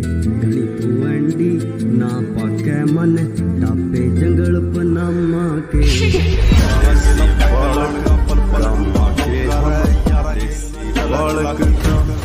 घणी तू अंडी ना पाके मन टापे जंगल पनामा के। बालक